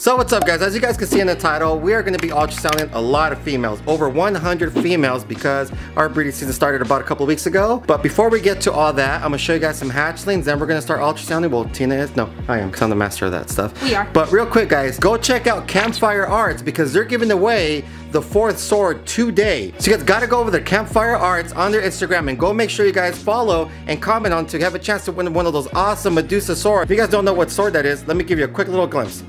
So what's up guys, as you guys can see in the title, we are going to be ultrasounding a lot of females, over 100 females because our breeding season started about a couple weeks ago. But before we get to all that, I'm going to show you guys some hatchlings, then we're going to start ultrasounding. Well, Tina is, no, I am, because I'm the master of that stuff. We are. But real quick guys, go check out Campfire Arts because they're giving away the fourth sword today. So you guys gotta go over to Campfire Arts on their Instagram and go make sure you guys follow and comment on to have a chance to win one of those awesome Medusa swords. If you guys don't know what sword that is, let me give you a quick little glimpse.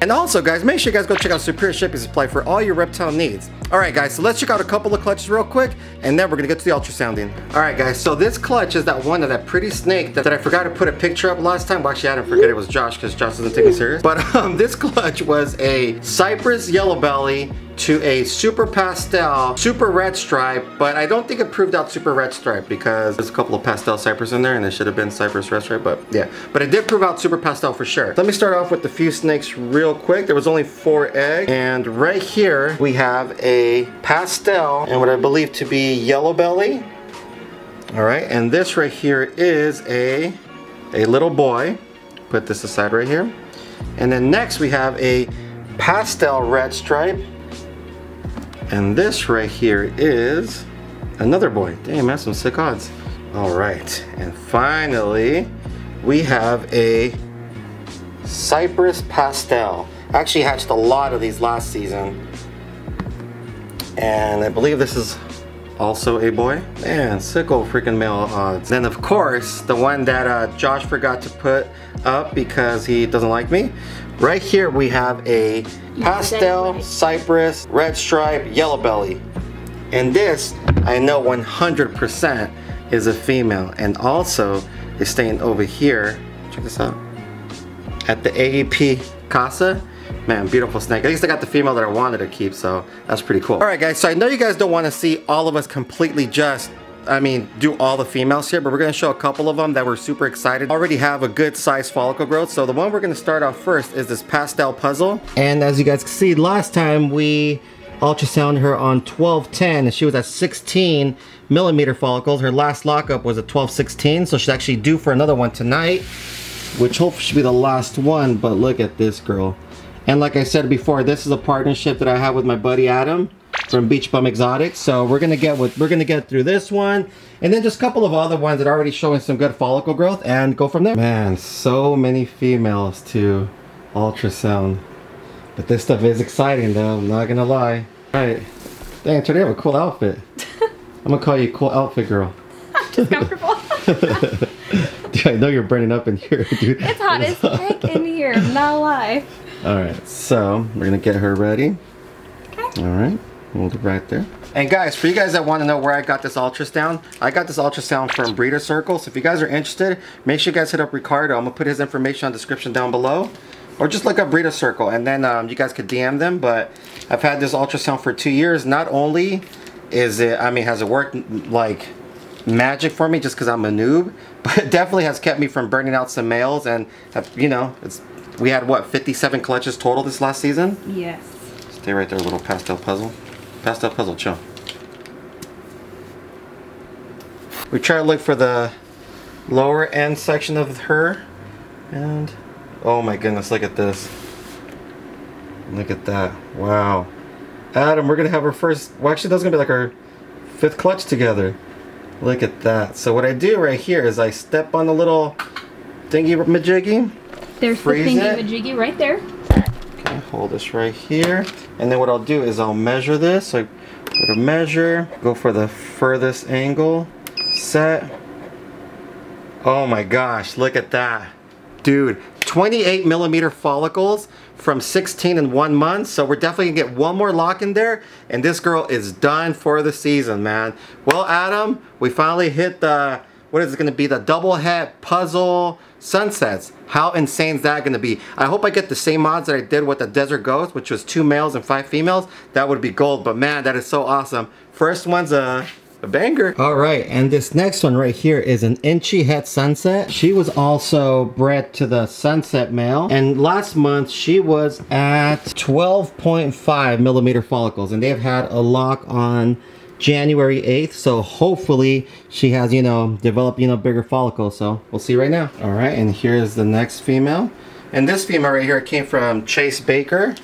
And also guys, make sure you guys go check out Superior Shipping Supply for all your reptile needs. Alright guys, so let's check out a couple of clutches real quick and then we're gonna get to the ultrasounding. Alright guys, so this clutch is that one of that pretty snake that, that I forgot to put a picture up last time. Well actually I didn't forget it was Josh because Josh doesn't take me serious. But um, this clutch was a Cypress Yellow Belly to a super pastel, super red stripe, but I don't think it proved out super red stripe because there's a couple of pastel cypress in there and it should have been cypress red stripe, but yeah. But it did prove out super pastel for sure. Let me start off with the few snakes real quick. There was only four eggs and right here we have a pastel and what I believe to be yellow belly. All right, and this right here is a, a little boy. Put this aside right here. And then next we have a pastel red stripe and this right here is another boy. Damn, that's some sick odds. All right, and finally, we have a Cypress Pastel. I actually hatched a lot of these last season. And I believe this is also a boy. Man, sick old freaking male odds. Then of course, the one that uh, Josh forgot to put up because he doesn't like me. Right here we have a pastel, cypress, red stripe, yellow belly. And this, I know 100% is a female. And also, is staying over here, check this out, at the AEP Casa. Man, beautiful snake. At least I got the female that I wanted to keep, so that's pretty cool. All right, guys, so I know you guys don't want to see all of us completely just I mean, do all the females here, but we're gonna show a couple of them that we're super excited. Already have a good size follicle growth. So the one we're gonna start off first is this pastel puzzle. And as you guys can see, last time we ultrasound her on 1210 and she was at 16 millimeter follicles. Her last lockup was at 1216, so she's actually due for another one tonight, which hopefully should be the last one, but look at this girl. And like I said before, this is a partnership that I have with my buddy Adam from Beach Bum Exotics. So we're gonna get with we're gonna get through this one, and then just a couple of other ones that are already showing some good follicle growth, and go from there. Man, so many females to ultrasound, but this stuff is exciting though. I'm not gonna lie. All right, dang, today I have a cool outfit. I'm gonna call you cool outfit girl. Just comfortable. dude, I know you're burning up in here, dude. It's hot as heck in here, not lie. All right, so we're gonna get her ready. Okay. All right, hold it right there. And guys, for you guys that want to know where I got this ultrasound, I got this ultrasound from Breeder Circle. So if you guys are interested, make sure you guys hit up Ricardo. I'm gonna put his information on the description down below. Or just look up Breeder Circle and then um, you guys could DM them. But I've had this ultrasound for two years. Not only is it, I mean, has it worked like magic for me just because I'm a noob, but it definitely has kept me from burning out some males and, have, you know, it's we had what 57 clutches total this last season. Yes. Stay right there, little pastel puzzle. Pastel puzzle, chill. We try to look for the lower end section of her. And, oh my goodness, look at this. Look at that. Wow. Adam, we're going to have our first, well actually that's going to be like our fifth clutch together. Look at that. So what I do right here is I step on the little thingy majiggy. There's the it. thingy majiggy right there. Okay, hold this right here. And then what I'll do is I'll measure this. So I go to measure, go for the furthest angle, set. Oh my gosh, look at that. Dude, 28 millimeter follicles from 16 in one month. So we're definitely gonna get one more lock in there. And this girl is done for the season, man. Well, Adam, we finally hit the, what is it gonna be? The double head puzzle sunsets. How insane is that gonna be? I hope I get the same odds that I did with the Desert Ghost, which was two males and five females. That would be gold, but man, that is so awesome. First one's a, a banger. All right, and this next one right here is an Enchi Het Sunset. She was also bred to the Sunset male, and last month she was at 12.5 millimeter follicles, and they've had a lock on January 8th, so hopefully she has, you know, developed, you know, bigger follicles, so we'll see right now. All right, and here's the next female. And this female right here came from Chase Baker.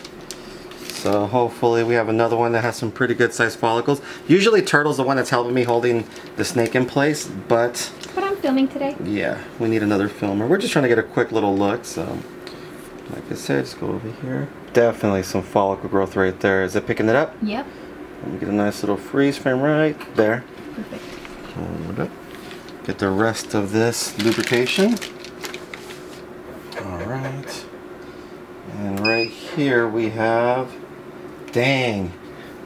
So hopefully we have another one that has some pretty good sized follicles. Usually Turtle's the one that's helping me holding the snake in place, but But I'm filming today. yeah, we need another filmer. We're just trying to get a quick little look, so like I said, just go over here. Definitely some follicle growth right there. Is it picking it up? Yep. Let me get a nice little freeze frame right there. Perfect. Get the rest of this lubrication. Alright. And right here we have, dang,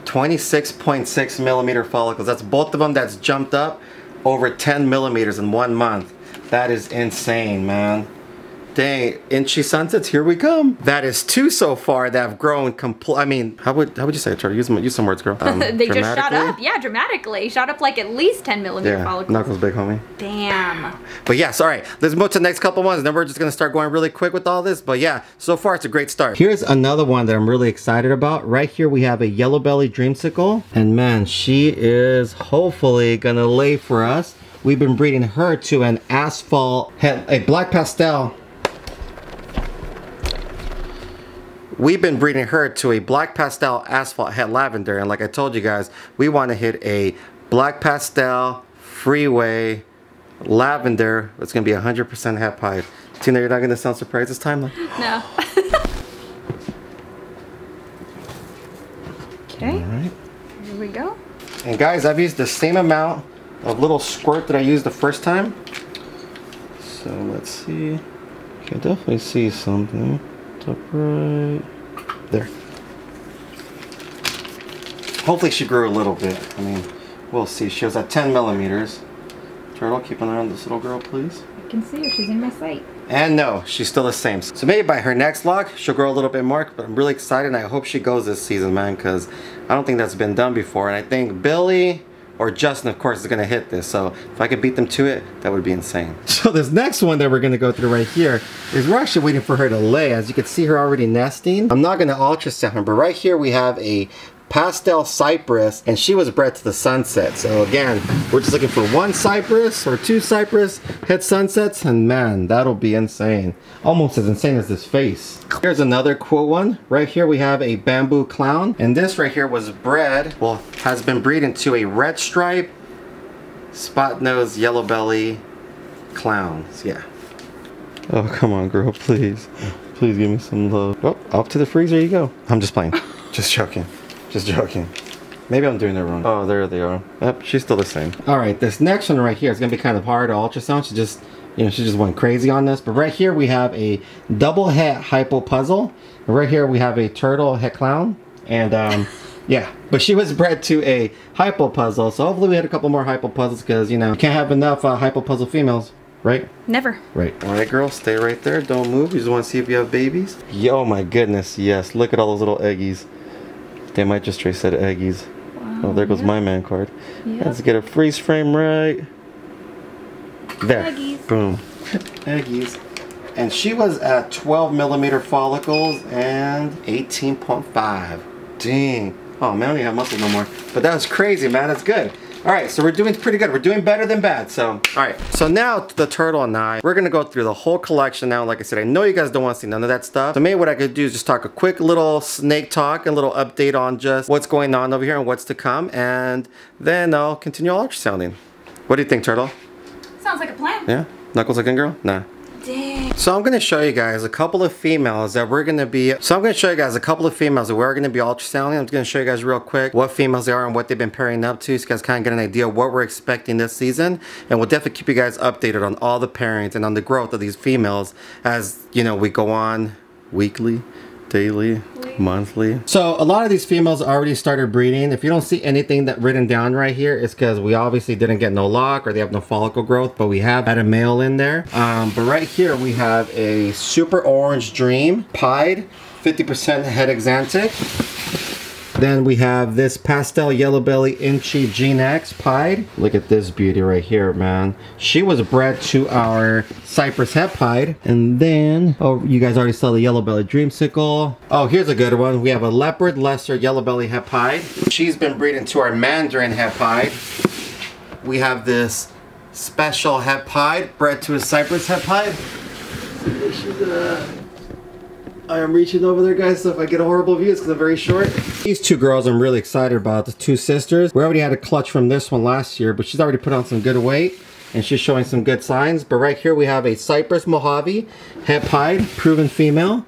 26.6 millimeter follicles. That's both of them that's jumped up over 10 millimeters in one month. That is insane, man. Dang, enchi sunsets, here we come. That is two so far that have grown complete. I mean, how would how would you say it? Try to use, use some words, girl. Um, they just shot up. Yeah, dramatically. Shot up like at least 10 millimeter Yeah, follicles. knuckles big, homie. Damn. But yes, all right, let's move to the next couple ones. Then we're just gonna start going really quick with all this. But yeah, so far it's a great start. Here's another one that I'm really excited about. Right here we have a yellow belly dreamsicle. And man, she is hopefully gonna lay for us. We've been breeding her to an asphalt, het, a black pastel. We've been breeding her to a black pastel asphalt het lavender. And like I told you guys, we want to hit a black pastel freeway lavender. It's going to be 100% het pied. Tina, you're not going to sound surprised this time? No. okay. All right. Here we go. And guys, I've used the same amount of little squirt that I used the first time. So let's see. You can definitely see something. Top right. There. Hopefully she grew a little bit. I mean, we'll see. She was at 10 millimeters. Turtle, keep an eye on this little girl, please. I can see her. She's in my sight. And no, she's still the same. So maybe by her next log, she'll grow a little bit more, but I'm really excited and I hope she goes this season, man, because I don't think that's been done before. And I think Billy or Justin, of course, is going to hit this. So if I could beat them to it, that would be insane. So this next one that we're going to go through right here is we're actually waiting for her to lay. As you can see her already nesting. I'm not going to ultrasound her, but right here we have a pastel cypress and she was bred to the sunset. So again we're just looking for one cypress or two cypress het sunsets and man that'll be insane. Almost as insane as this face. Here's another cool one. Right here we have a bamboo clown and this right here was bred well has been bred into a red stripe spot nose yellow belly clowns yeah. Oh come on girl please. Please give me some love. Oh up to the freezer you go. I'm just playing. Just joking just joking. Maybe I'm doing it wrong. Oh, there they are. Yep, she's still the same. All right, this next one right here is gonna be kind of hard to ultrasound. She just, you know, she just went crazy on this. But right here we have a double het hypo puzzle. And right here we have a turtle head clown. And um, yeah, but she was bred to a hypo puzzle. So hopefully we had a couple more hypo puzzles because, you know, you can't have enough uh, hypo puzzle females. Right? Never. Right. All right, girl, stay right there. Don't move. You just want to see if you have babies. Yo, my goodness, yes. Look at all those little eggies. They might just trace said eggies. oh, there goes yeah. my man card. Yep. Let's get a freeze frame right. There. Eggies. Boom. eggies. And she was at 12 millimeter follicles and 18.5. Dang. Oh man, I don't even have muscle no more. But that was crazy, man. That's good. All right, so we're doing pretty good. We're doing better than bad. So, all right. So now the turtle and I, we're gonna go through the whole collection now. Like I said, I know you guys don't want to see none of that stuff. So maybe what I could do is just talk a quick little snake talk, a little update on just what's going on over here and what's to come, and then I'll continue all ultrasounding. What do you think, turtle? Sounds like a plan. Yeah? Knuckles looking girl? Nah. So I'm going to show you guys a couple of females that we're going to be, so I'm to show you guys a couple of females that we're going to be ultrasounding. I'm going to show you guys real quick what females they are and what they've been pairing up to so you guys kind of get an idea what we're expecting this season. And we'll definitely keep you guys updated on all the pairings and on the growth of these females as, you know, we go on weekly, daily, monthly. So a lot of these females already started breeding. If you don't see anything that written down right here, it's because we obviously didn't get no lock or they have no follicle growth, but we have had a male in there. Um, but right here we have a super orange dream pied, 50% het axanthic. Then we have this pastel yellow belly enchi Gene X pied. Look at this beauty right here, man. She was bred to our Cypress het pied. And then, oh, you guys already saw the yellow belly dreamsicle. Oh, here's a good one. We have a leopard lesser yellow belly het pied. She's been breeding to our mandarin het pied. We have this special het pied bred to a Cypress het pied. She's a I am reaching over there, guys, so if I get a horrible view, it's because I'm very short. These two girls I'm really excited about, the two sisters. We already had a clutch from this one last year, but she's already put on some good weight and she's showing some good signs. But right here we have a Cypress Mojave het pied, proven female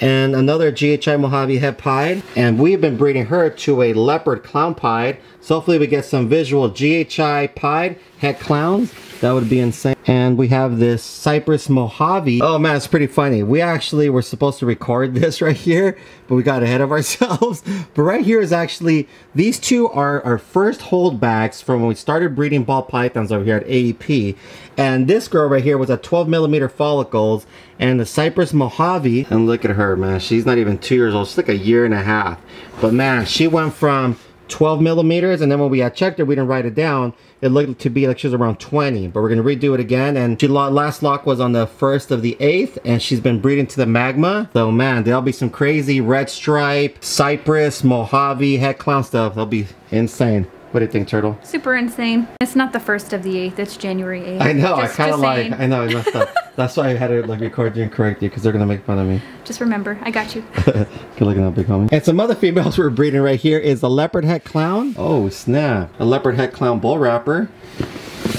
and another GHI Mojave het pied. And we've been breeding her to a leopard clown pied. So hopefully we get some visual GHI pied het clowns. That would be insane. And we have this Cypress Mojave. Oh man, it's pretty funny. We actually were supposed to record this right here, but we got ahead of ourselves. but right here is actually, these two are our first holdbacks from when we started breeding ball pythons over here at AEP. And this girl right here was at 12 millimeter follicles and the Cypress Mojave. And look at her, man. She's not even two years old. She's like a year and a half. But man, she went from 12 millimeters and then when we had checked it we didn't write it down it looked to be like she was around 20 but we're gonna redo it again and she last lock was on the first of the 8th and she's been breeding to the magma so man there'll be some crazy red stripe cypress mojave het clown stuff that'll be insane what do you think, Turtle? Super insane. It's not the first of the 8th, it's January 8th. I know, just, I kind of like, I know, I messed up. That's why I had to like record you and correct you because they're going to make fun of me. Just remember, I got you. Good looking out, big homie. And some other females we're breeding right here is the leopard het clown. Oh, snap. A leopard het clown bull wrapper.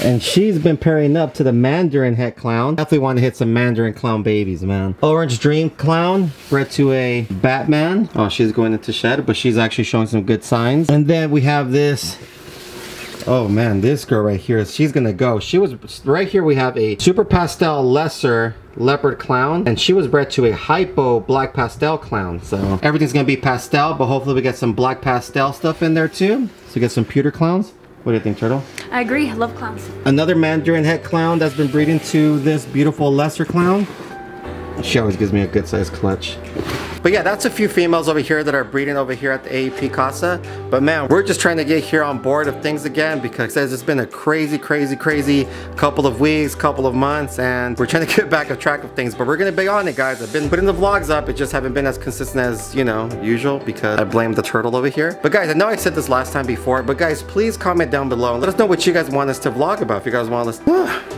And she's been pairing up to the Mandarin Het clown. Definitely want to hit some Mandarin clown babies, man. Orange dream clown, bred to a Batman. Oh, she's going into shed, but she's actually showing some good signs. And then we have this Oh man, this girl right here, she's gonna go. She was, right here we have a super pastel lesser leopard clown and she was bred to a hypo black pastel clown. So everything's gonna be pastel, but hopefully we get some black pastel stuff in there too. So we get some pewter clowns. What do you think, Turtle? I agree, I love clowns. Another Mandarin het clown that's been breeding to this beautiful lesser clown. She always gives me a good sized clutch. But yeah, that's a few females over here that are breeding over here at the AEP Casa. But man, we're just trying to get here on board of things again because it's been a crazy, crazy, crazy couple of weeks, couple of months, and we're trying to get back on track of things. But we're gonna be on it, guys. I've been putting the vlogs up. It just haven't been as consistent as, you know, usual because I blame the turtle over here. But guys, I know I said this last time before, but guys, please comment down below and let us know what you guys want us to vlog about. If you guys want us...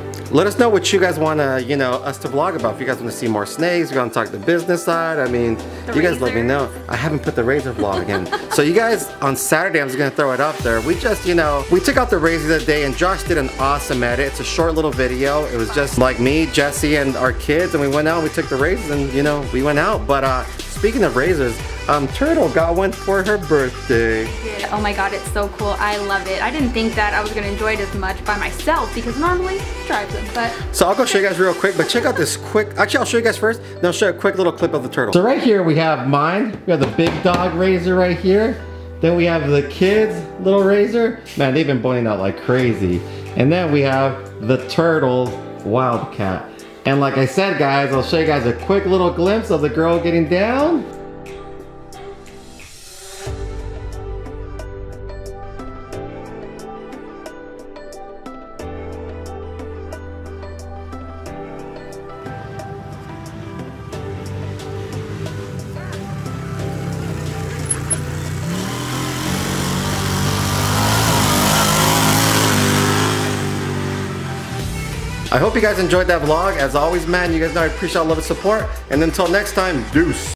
Let us know what you guys want to, you know, us to vlog about. If you guys want to see more snakes, you want to talk the business side. I mean, the you guys razor. let me know. I haven't put the razor vlog in. so you guys, on Saturday, I'm just going to throw it up there. We just, you know, we took out the razor the day and Josh did an awesome edit. It's a short little video. It was just like me, Jesse, and our kids. And we went out and we took the razors and, you know, we went out. But uh, speaking of razors, um, Turtle got one for her birthday. Oh my god, it's so cool. I love it. I didn't think that I was gonna enjoy it as much by myself because normally drives them, but. So I'll go show you guys real quick, but check out this quick, actually I'll show you guys first, then I'll show you a quick little clip of the turtle. So right here we have mine, we have the big dog razor right here. Then we have the kids little razor. Man, they've been boning out like crazy. And then we have the turtle wildcat. And like I said guys, I'll show you guys a quick little glimpse of the girl getting down. I hope you guys enjoyed that vlog. As always, man, you guys know I appreciate all love and support. And until next time, deuce.